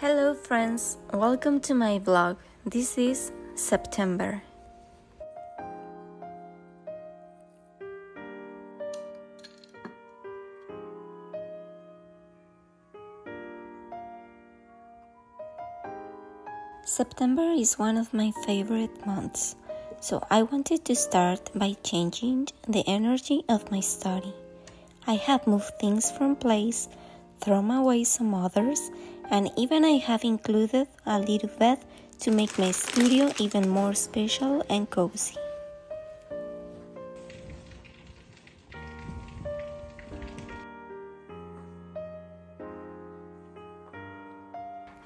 Hello, friends, welcome to my vlog. This is September. September is one of my favorite months, so I wanted to start by changing the energy of my study. I have moved things from place, thrown away some others, and even I have included a little bed to make my studio even more special and cozy.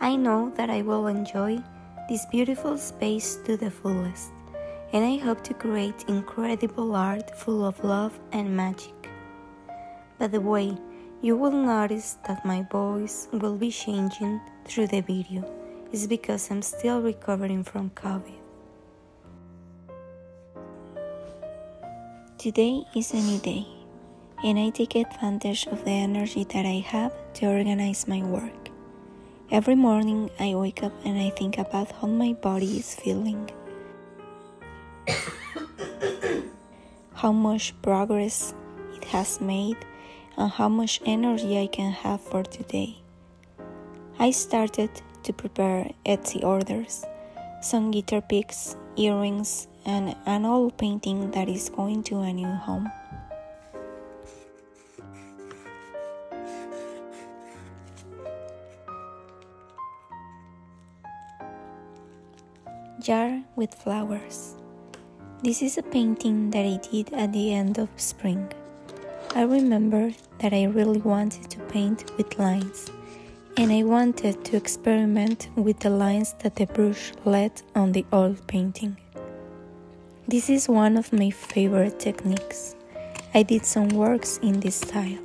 I know that I will enjoy this beautiful space to the fullest, and I hope to create incredible art full of love and magic. By the way, you will notice that my voice will be changing through the video. It's because I'm still recovering from COVID. Today is a new day, and I take advantage of the energy that I have to organize my work. Every morning I wake up and I think about how my body is feeling, how much progress it has made, and how much energy I can have for today. I started to prepare Etsy orders, some guitar picks, earrings, and an old painting that is going to a new home. jar with flowers. This is a painting that I did at the end of spring. I remember that I really wanted to paint with lines, and I wanted to experiment with the lines that the brush left on the old painting. This is one of my favorite techniques. I did some works in this style.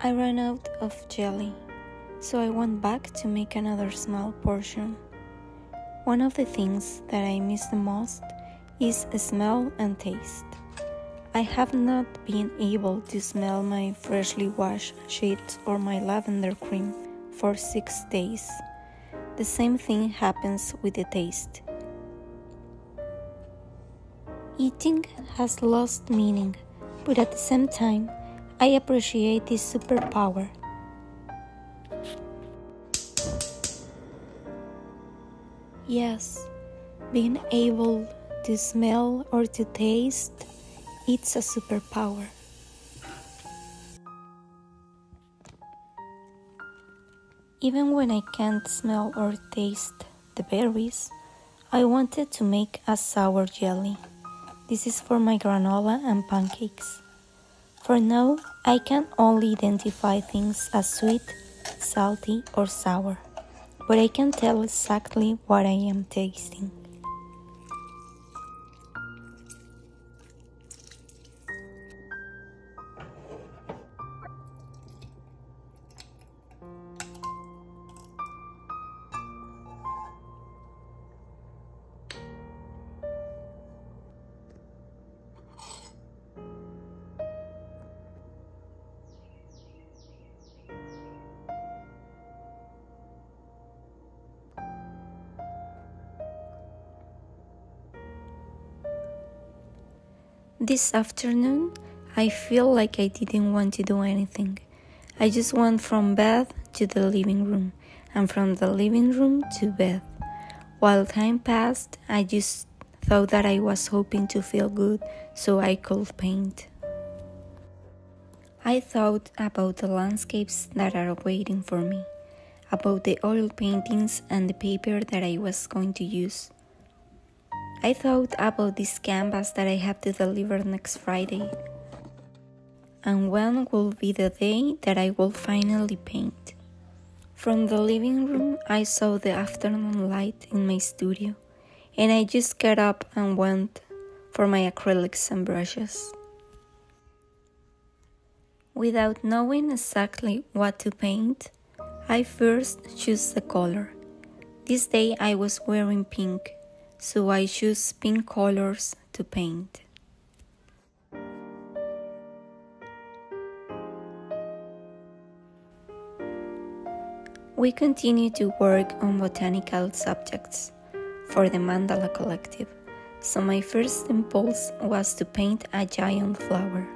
I ran out of jelly, so I went back to make another small portion. One of the things that I miss the most is smell and taste. I have not been able to smell my freshly washed sheets or my lavender cream for six days. The same thing happens with the taste. Eating has lost meaning, but at the same time, I appreciate this superpower. Yes, being able to smell or to taste, it's a superpower. Even when I can't smell or taste the berries, I wanted to make a sour jelly. This is for my granola and pancakes. For now, I can only identify things as sweet, salty, or sour, but I can tell exactly what I am tasting. This afternoon, I feel like I didn't want to do anything. I just went from bed to the living room and from the living room to bed. While time passed, I just thought that I was hoping to feel good so I could paint. I thought about the landscapes that are waiting for me, about the oil paintings and the paper that I was going to use. I thought about this canvas that I have to deliver next Friday. And when will be the day that I will finally paint? From the living room, I saw the afternoon light in my studio, and I just got up and went for my acrylics and brushes. Without knowing exactly what to paint, I first chose the color. This day I was wearing pink, so I choose pink colors to paint. We continue to work on botanical subjects for the Mandala Collective, so my first impulse was to paint a giant flower.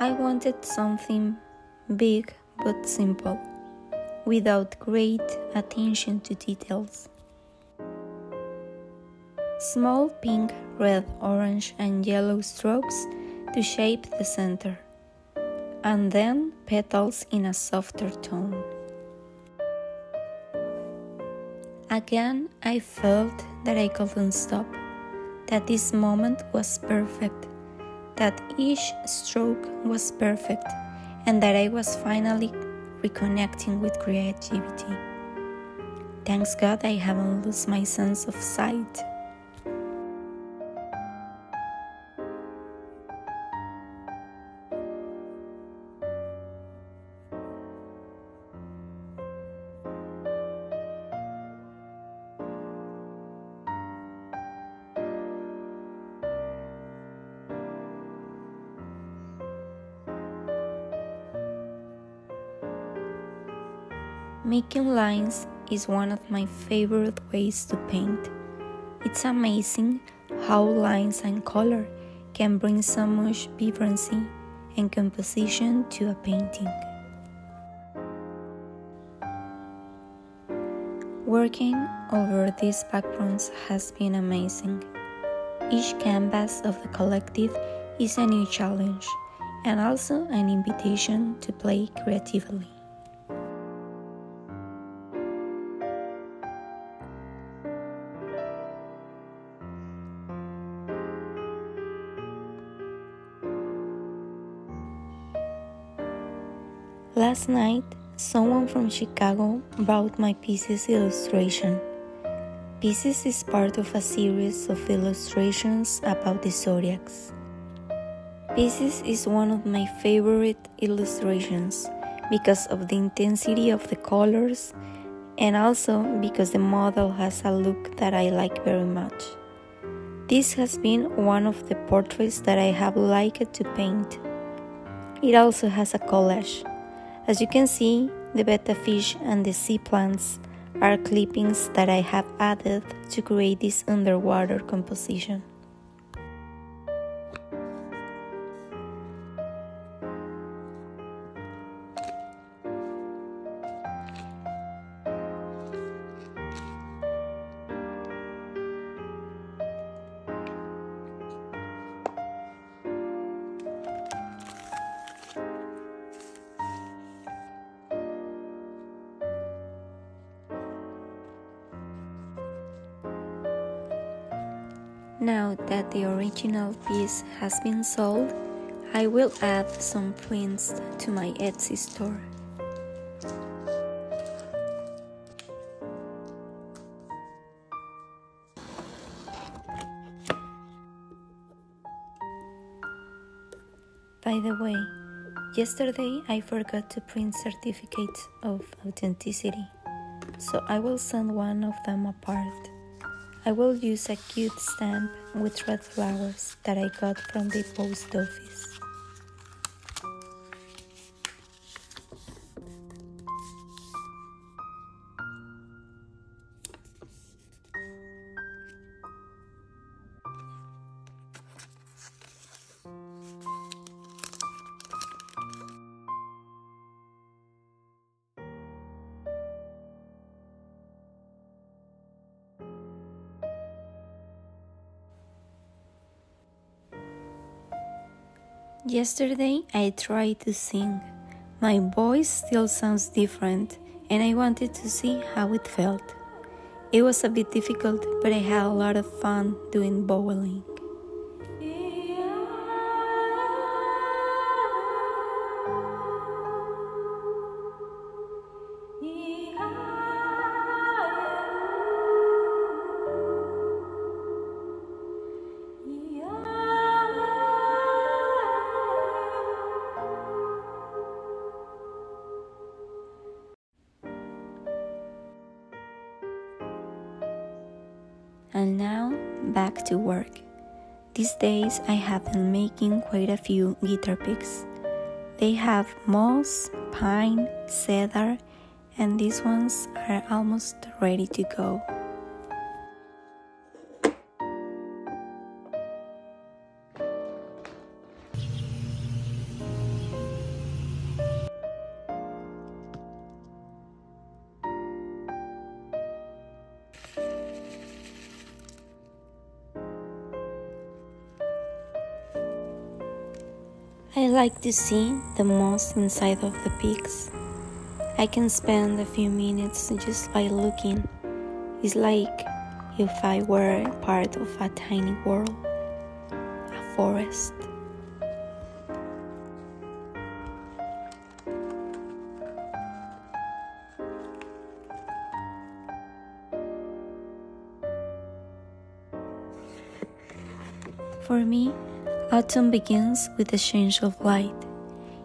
I wanted something big but simple, without great attention to details. Small pink, red, orange, and yellow strokes to shape the center and then petals in a softer tone. Again, I felt that I couldn't stop, that this moment was perfect, that each stroke was perfect, and that I was finally reconnecting with creativity. Thanks God I haven't lost my sense of sight. Making lines is one of my favorite ways to paint. It's amazing how lines and color can bring so much vibrancy and composition to a painting. Working over these backgrounds has been amazing. Each canvas of the collective is a new challenge and also an invitation to play creatively. Last night, someone from Chicago bought my Pisces illustration. Pisces is part of a series of illustrations about the zodiacs. Pisces is one of my favorite illustrations because of the intensity of the colors and also because the model has a look that I like very much. This has been one of the portraits that I have liked to paint. It also has a collage as you can see, the betta fish and the sea plants are clippings that I have added to create this underwater composition. Now that the original piece has been sold, I will add some prints to my Etsy store. By the way, yesterday I forgot to print certificates of authenticity, so I will send one of them apart. I will use a cute stamp with red flowers that I got from the post office. Yesterday I tried to sing. My voice still sounds different, and I wanted to see how it felt. It was a bit difficult, but I had a lot of fun doing bowling. Days I have been making quite a few guitar picks. They have moss, pine, cedar, and these ones are almost ready to go. I like to see the moss inside of the pigs. I can spend a few minutes just by looking. It's like if I were part of a tiny world, a forest. For me, Autumn begins with a change of light.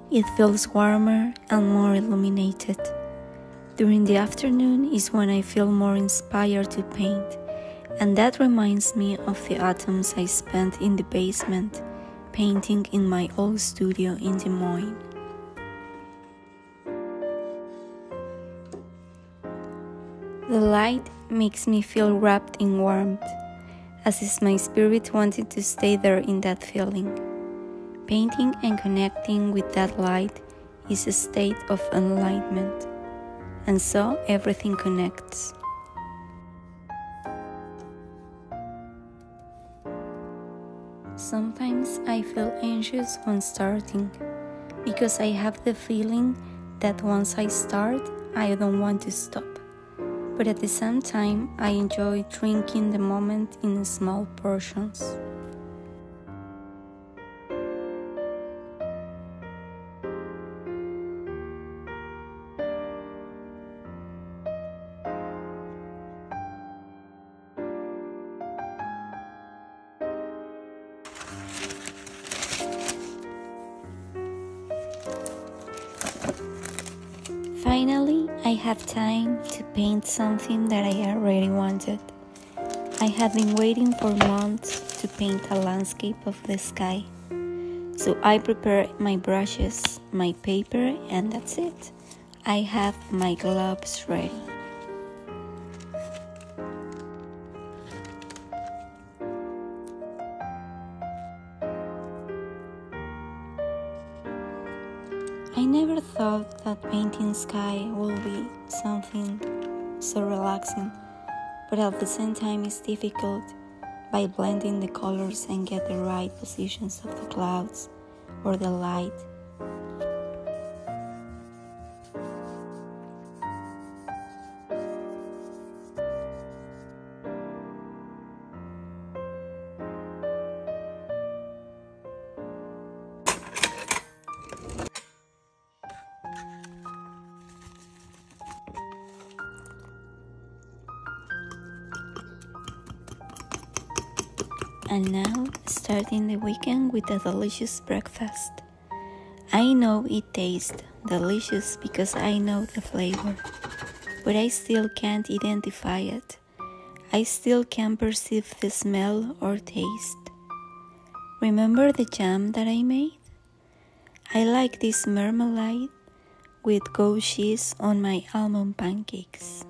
It feels warmer and more illuminated. During the afternoon is when I feel more inspired to paint, and that reminds me of the autumns I spent in the basement painting in my old studio in Des Moines. The light makes me feel wrapped in warmth as if my spirit wanted to stay there in that feeling. Painting and connecting with that light is a state of enlightenment, and so everything connects. Sometimes I feel anxious when starting because I have the feeling that once I start, I don't want to stop but at the same time, I enjoy drinking the moment in small portions. To paint something that I already wanted. I have been waiting for months to paint a landscape of the sky. So I prepare my brushes, my paper, and that's it. I have my gloves ready. I never thought that painting sky would be something so relaxing, but at the same time it's difficult by blending the colors and get the right positions of the clouds or the light and now starting the weekend with a delicious breakfast. I know it tastes delicious because I know the flavor, but I still can't identify it. I still can't perceive the smell or taste. Remember the jam that I made? I like this marmalade with goat cheese on my almond pancakes.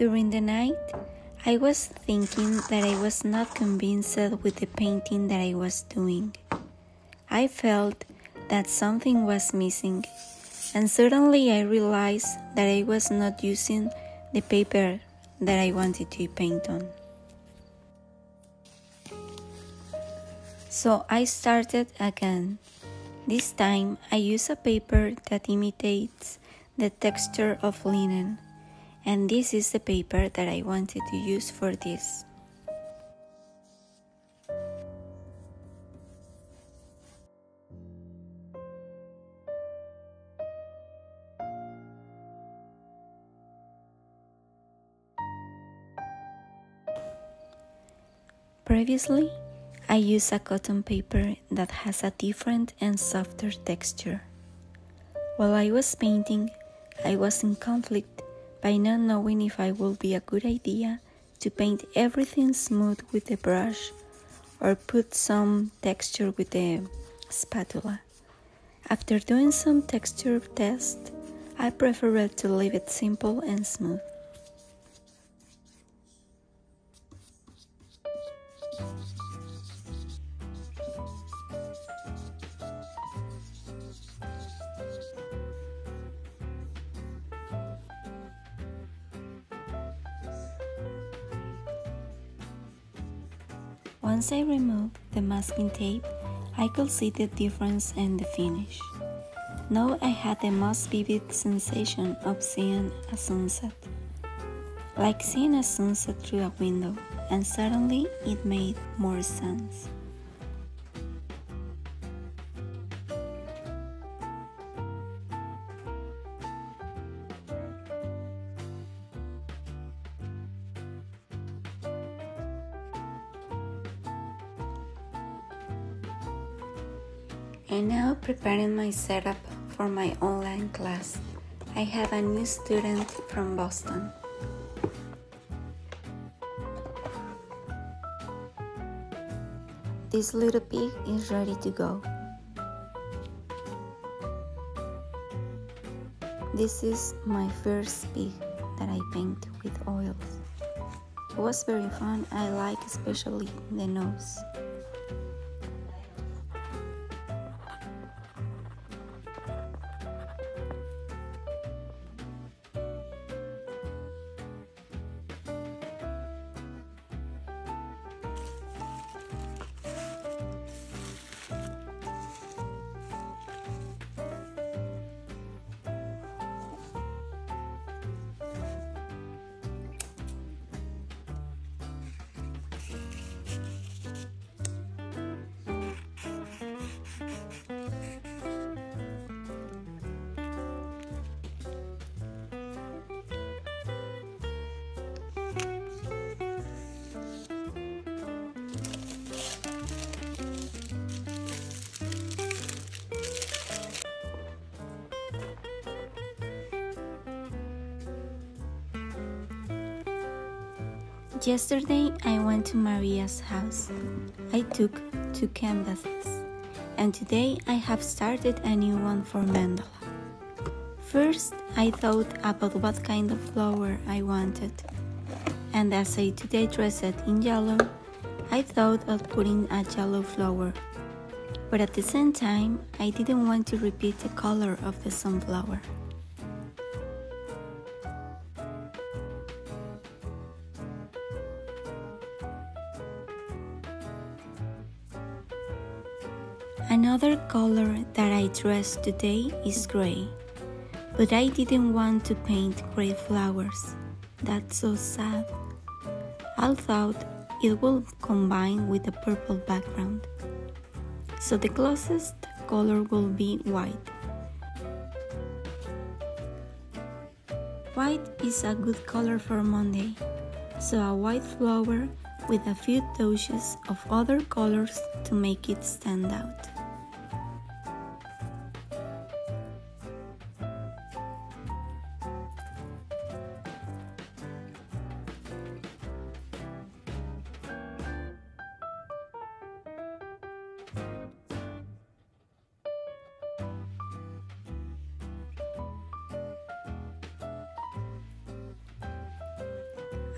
During the night, I was thinking that I was not convinced with the painting that I was doing. I felt that something was missing, and suddenly I realized that I was not using the paper that I wanted to paint on. So I started again. This time I use a paper that imitates the texture of linen and this is the paper that I wanted to use for this. Previously, I used a cotton paper that has a different and softer texture. While I was painting, I was in conflict by not knowing if it would be a good idea to paint everything smooth with the brush or put some texture with the spatula. After doing some texture tests, I preferred to leave it simple and smooth. Masking tape, I could see the difference in the finish. Now I had the most vivid sensation of seeing a sunset. Like seeing a sunset through a window, and suddenly it made more sense. And now preparing my setup for my online class. I have a new student from Boston. This little pig is ready to go. This is my first pig that I paint with oils. It was very fun. I like especially the nose. Yesterday I went to Maria's house. I took two canvases, and today I have started a new one for mandala. First, I thought about what kind of flower I wanted, and as I today dressed in yellow, I thought of putting a yellow flower. But at the same time, I didn't want to repeat the color of the sunflower. Color that I dressed today is gray, but I didn't want to paint gray flowers. That's so sad. I thought it would combine with a purple background. So the closest color will be white. White is a good color for Monday, so a white flower with a few touches of other colors to make it stand out.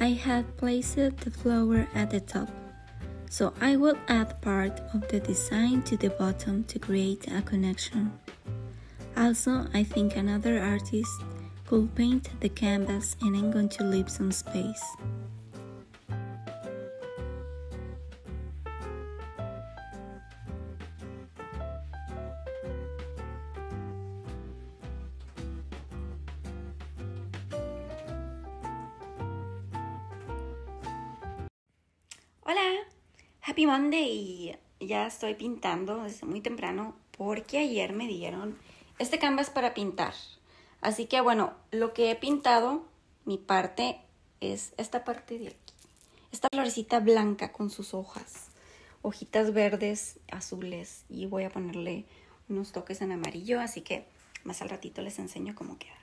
I had placed the flower at the top, so I will add part of the design to the bottom to create a connection. Also, I think another artist could paint the canvas and I'm going to leave some space. Monday. Ya estoy pintando desde muy temprano porque ayer me dieron este canvas para pintar. Así que bueno, lo que he pintado, mi parte es esta parte de aquí. Esta florecita blanca con sus hojas, hojitas verdes, azules y voy a ponerle unos toques en amarillo, así que más al ratito les enseño cómo queda.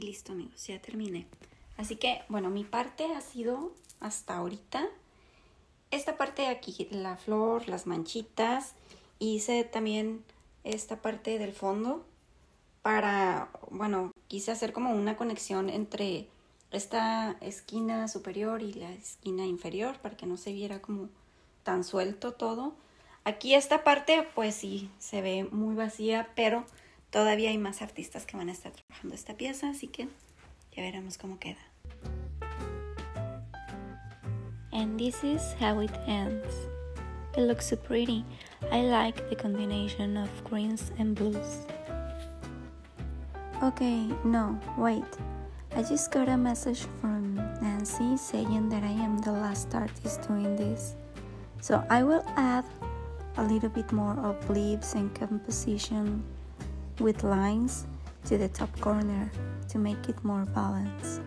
Listo amigos, ya terminé. Así que, bueno, mi parte ha sido hasta ahorita. Esta parte de aquí, la flor, las manchitas. Hice también esta parte del fondo para, bueno, quise hacer como una conexión entre esta esquina superior y la esquina inferior para que no se viera como tan suelto todo. Aquí esta parte pues sí se ve muy vacía, pero todavía hay más artistas que van a estar trabajando esta pieza, así que ya veremos cómo queda. And this is how it ends. It looks so pretty. I like the combination of greens and blues. Okay, no, wait. I just got a message from Nancy saying that I am the last artist doing this. So I will add a little bit more of leaves and composition with lines to the top corner to make it more balanced.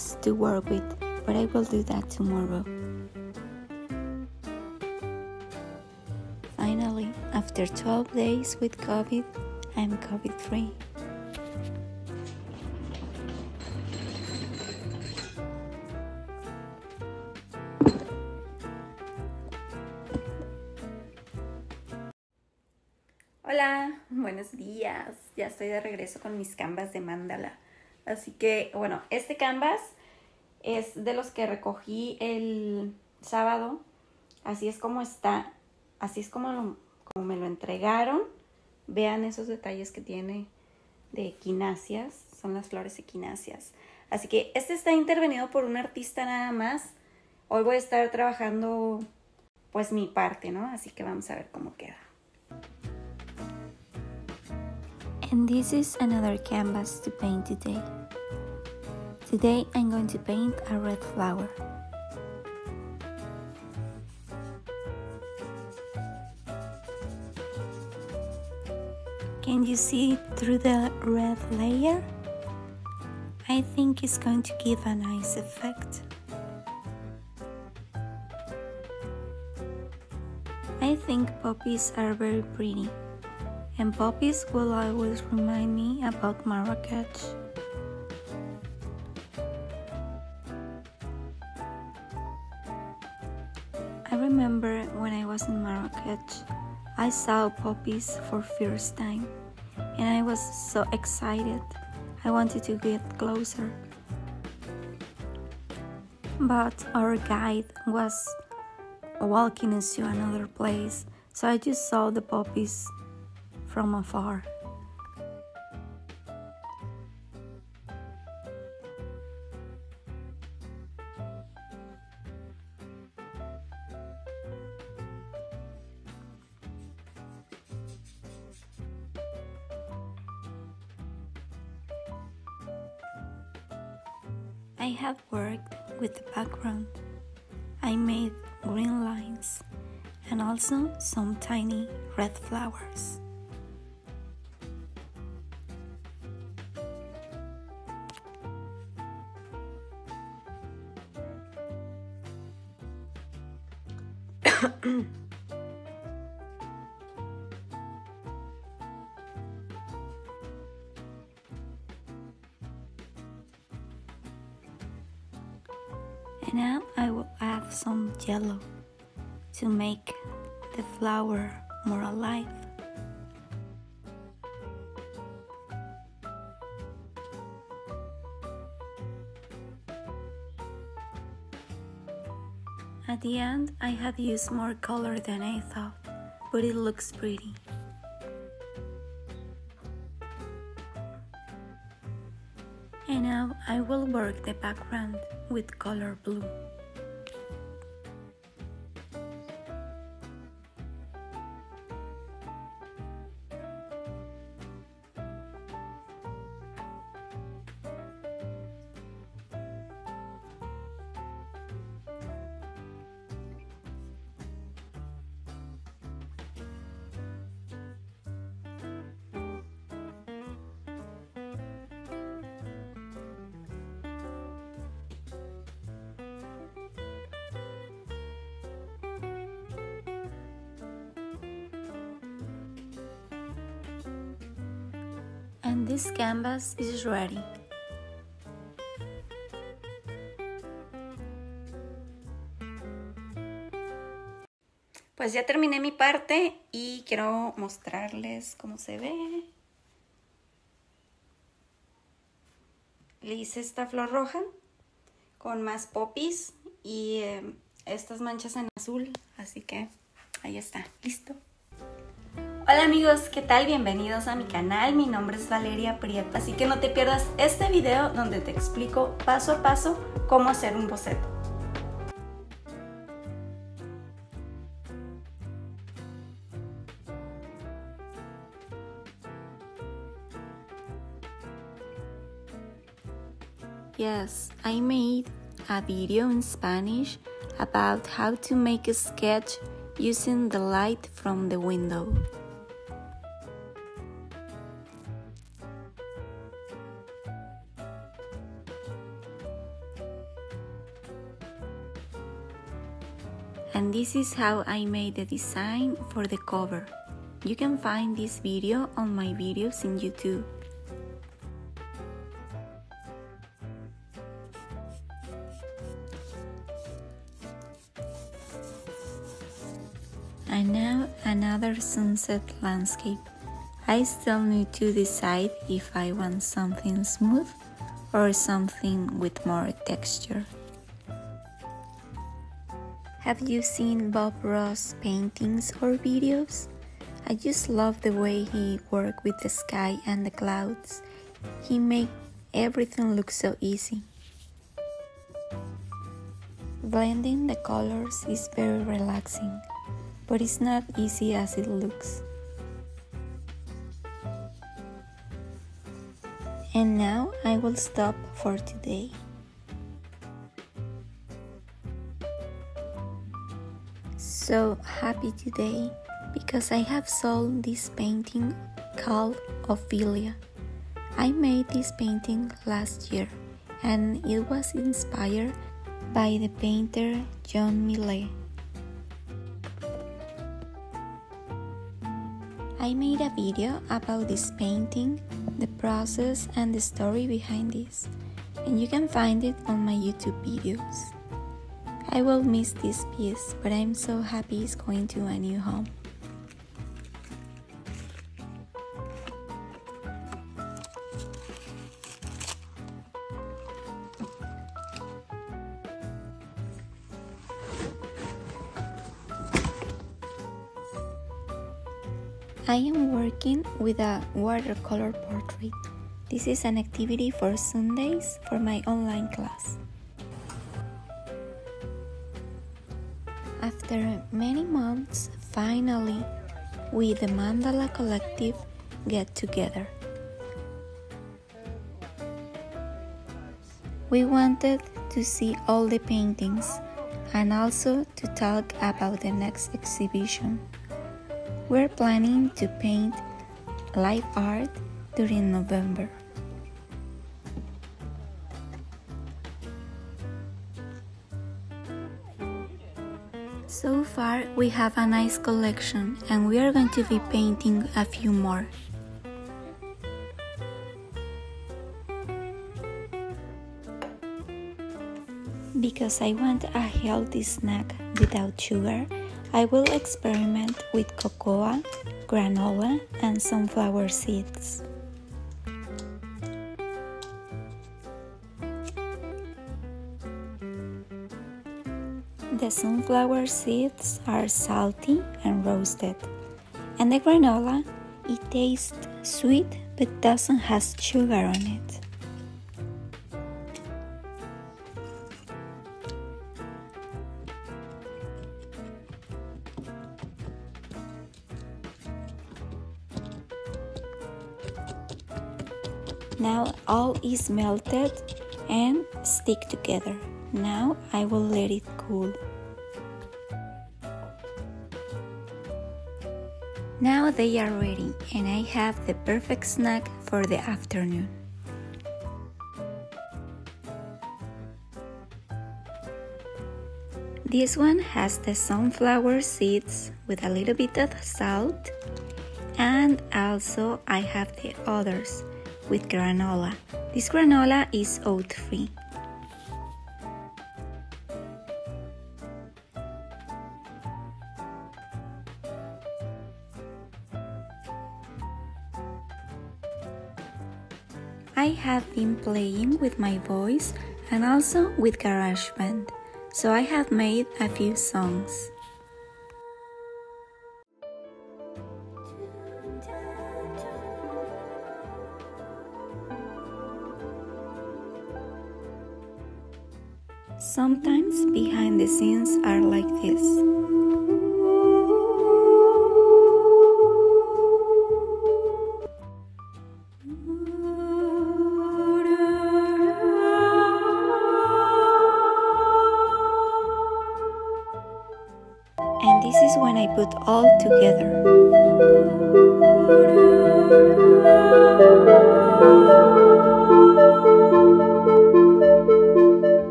Canvas to work with, but I will do that tomorrow. Finally, after 12 days with COVID, I'm COVID free. Hola, buenos días. Ya estoy de regreso con mis canvas de mandala. Así que, bueno, este canvas es de los que recogí el sábado. Así es como está. Así es como, me lo entregaron. Vean esos detalles que tiene de equináceas. Son las flores equináceas. Así que este está intervenido por un artista nada más. Hoy voy a estar trabajando pues mi parte, ¿no? Así que vamos a ver cómo queda. And this is another canvas to paint today. Today I'm going to paint a red flower. Can you see through the red layer? I think it's going to give a nice effect. I think poppies are very pretty, and poppies will always remind me about Marrakech. Was in Marrakech, I saw poppies for first time, and I was so excited. I wanted to get closer. But our guide was walking into another place, so I just saw the poppies from afar. I have worked with the background. I made green lines and also some tiny red flowers. Used more color than I thought, but it looks pretty. And now I will work the background with color blue. And this canvas is ready. Pues ya terminé mi parte y quiero mostrarles cómo se ve. Le hice esta flor roja con más popis y eh, estas manchas en azul. Así que ahí está, listo. Hola amigos, ¿qué tal? Bienvenidos a mi canal, mi nombre es Valeria Prieto, así que no te pierdas este video donde te explico paso a paso cómo hacer un boceto. Yes, I made a video in Spanish about how to make a sketch using the light from the window. This is how I made the design for the cover. You can find this video on my videos in YouTube. And now another sunset landscape. I still need to decide if I want something smooth or something with more texture. Have you seen Bob Ross paintings or videos? I just love the way he worked with the sky and the clouds. He made everything look so easy. Blending the colors is very relaxing but it's not easy as it looks. And now I will stop for today. So happy today because I have sold this painting called Ophelia. I made this painting last year and it was inspired by the painter John Millais. I made a video about this painting, the process and the story behind this, and you can find it on my YouTube videos. I will miss this piece, but I'm so happy it's going to a new home. I am working with a watercolor portrait. This is an activity for Sundays for my online class. After many months, finally, we, the Mandala Collective, get together. We wanted to see all the paintings and also to talk about the next exhibition. We're planning to paint live art during November. So far, we have a nice collection and we are going to be painting a few more. Because I want a healthy snack without sugar, I will experiment with cocoa, granola, and sunflower seeds. The sunflower seeds are salty and roasted, and the granola it tastes sweet but doesn't have sugar on it. Now all is melted and stick together. Now I will let it cool. Now they are ready and I have the perfect snack for the afternoon. This one has the sunflower seeds with a little bit of salt and also I have the others with granola. This granola is oat free. Have been playing with my voice and also with GarageBand, so I have made a few songs. Sometimes behind the scenes are like this. All together.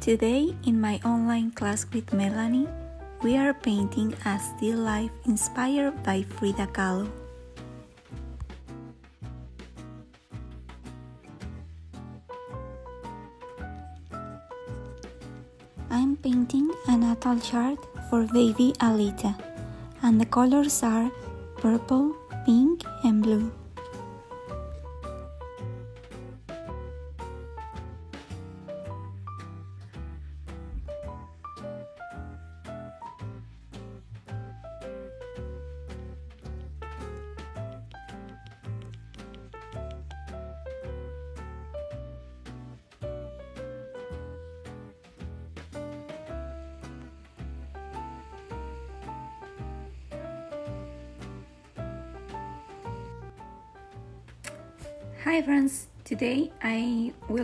Today, in my online class with Melanie, we are painting a still life inspired by Frida Kahlo. I'm painting a natal chart for baby Alita, and the colors are purple, pink, and blue.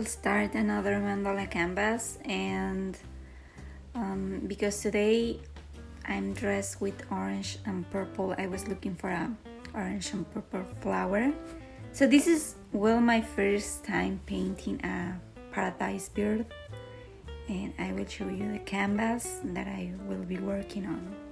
Start another mandala canvas and um, because today I'm dressed with orange and purple. I was looking for a orange and purple flower. So this is well my first time painting a paradise bird. And I will show you the canvas that I will be working on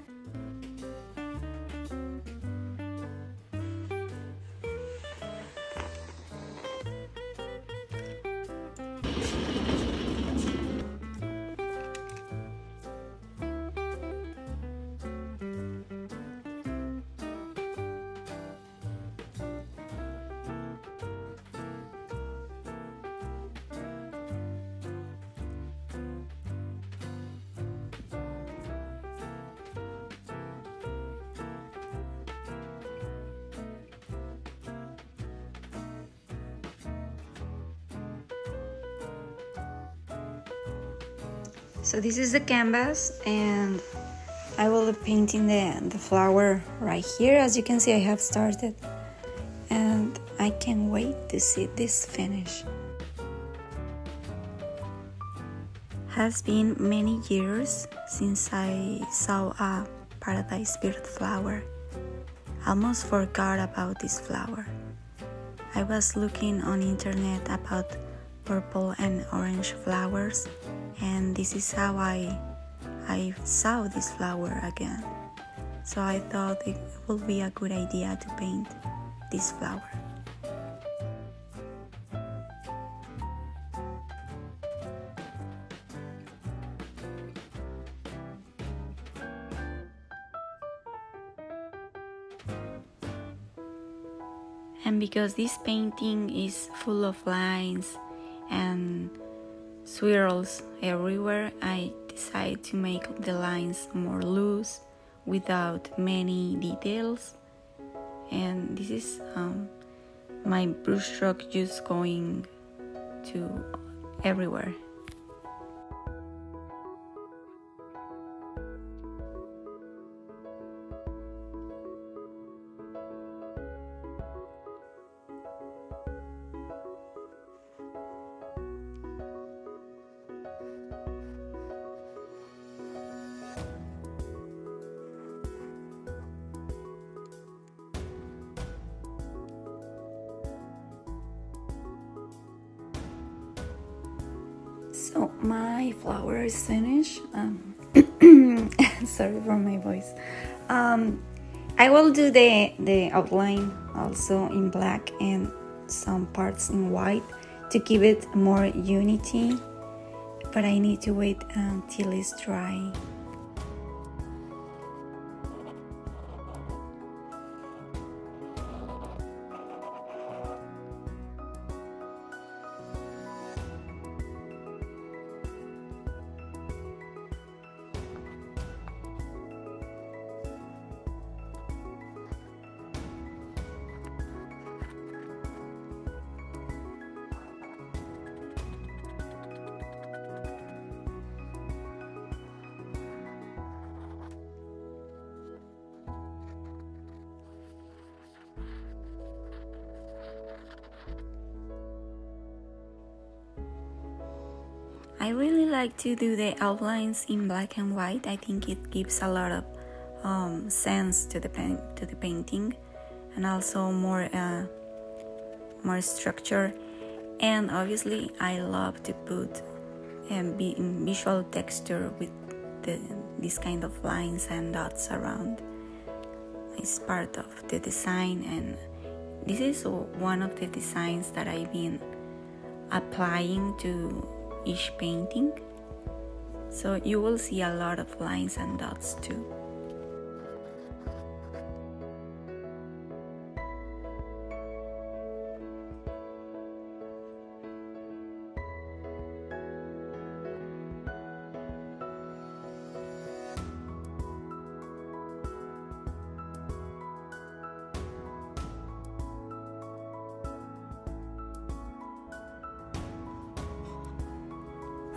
So this is the canvas and I will be painting the, the flower right here. As you can see, I have started and I can't wait to see this finish. Has been many years since I saw a paradise bird flower. Almost forgot about this flower. I was looking on internet about purple and orange flowers and this is how I I saw this flower again. So I thought it would be a good idea to paint this flower. And because this painting is full of lines and swirls everywhere, I decided to make the lines more loose without many details. And this is um, my brushstroke just going to everywhere. Finished. Um, sorry for my voice. Um, I will do the, the outline also in black and some parts in white to give it more unity but I need to wait until it's dry. I really like to do the outlines in black and white. I think it gives a lot of um, sense to the to the painting, and also more uh, more structure. And obviously, I love to put um, visual texture with the, this kind of lines and dots around. It's part of the design, and this is one of the designs that I've been applying to each painting. So you will see a lot of lines and dots too.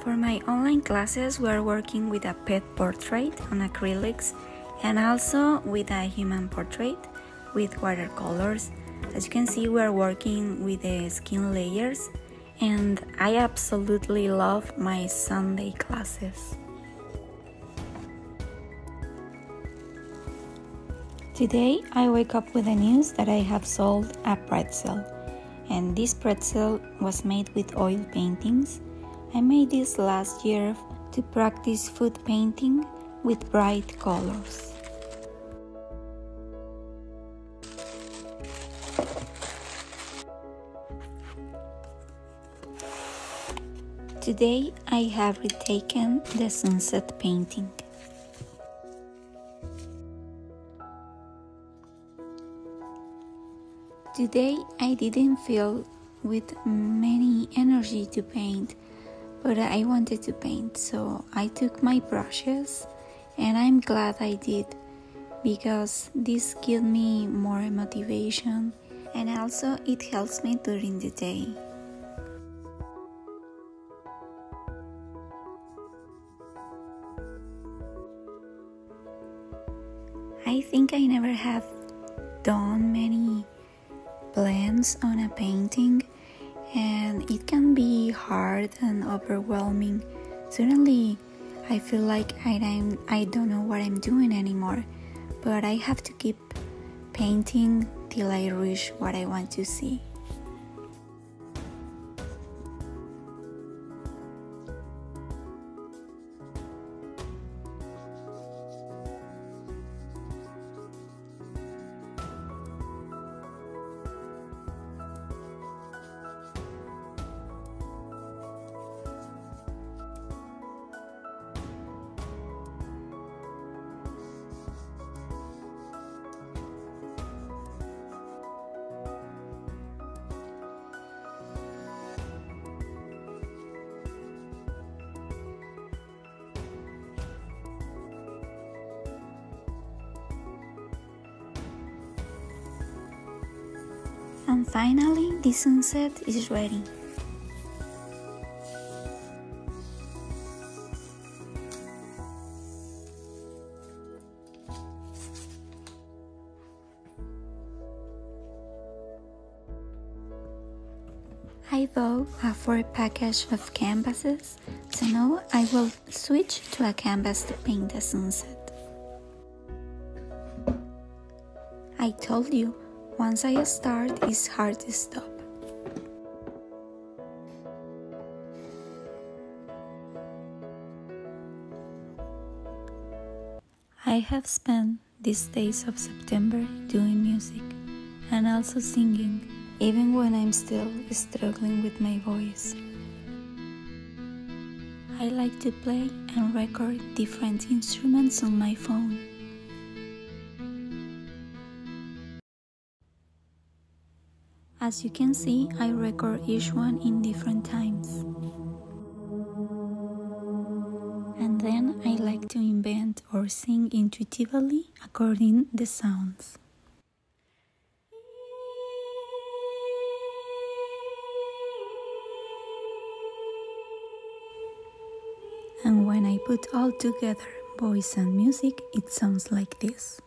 For my online classes, we are working with a pet portrait on acrylics and also with a human portrait with watercolors. As you can see, we are working with the skin layers and I absolutely love my Sunday classes. Today, I wake up with the news that I have sold a pretzel, and this pretzel was made with oil paintings I made this last year to practice food painting with bright colors. Today I have retaken the sunset painting. Today I didn't feel with many energy to paint but I wanted to paint, so I took my brushes and I'm glad I did because this gives me more motivation and also it helps me during the day. I think I never have done many blends on a painting and it can be hard and overwhelming. Suddenly, I feel like I don't, I don't know what I'm doing anymore, but I have to keep painting till I reach what I want to see. The sunset is ready. I bought a four package of canvases, so now I will switch to a canvas to paint the sunset. I told you once I start, it's hard to stop. I have spent these days of September doing music and also singing, even when I'm still struggling with my voice. I like to play and record different instruments on my phone. As you can see, I record each one in different times. Or sing intuitively according the sounds. And when I put all together voice and music, it sounds like this.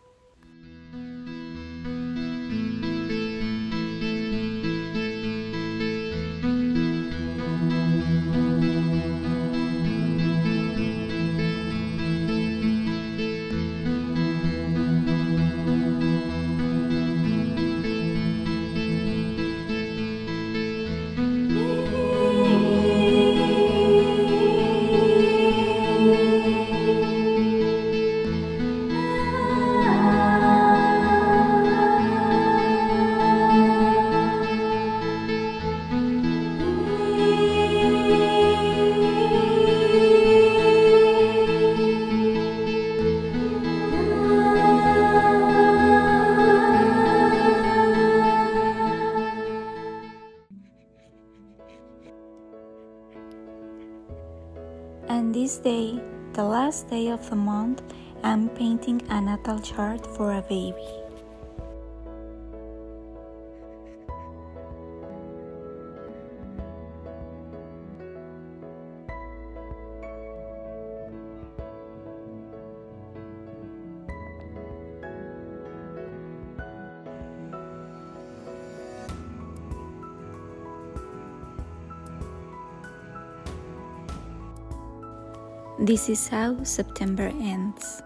Day of the month, I'm painting a natal chart for a baby. This is how September ends.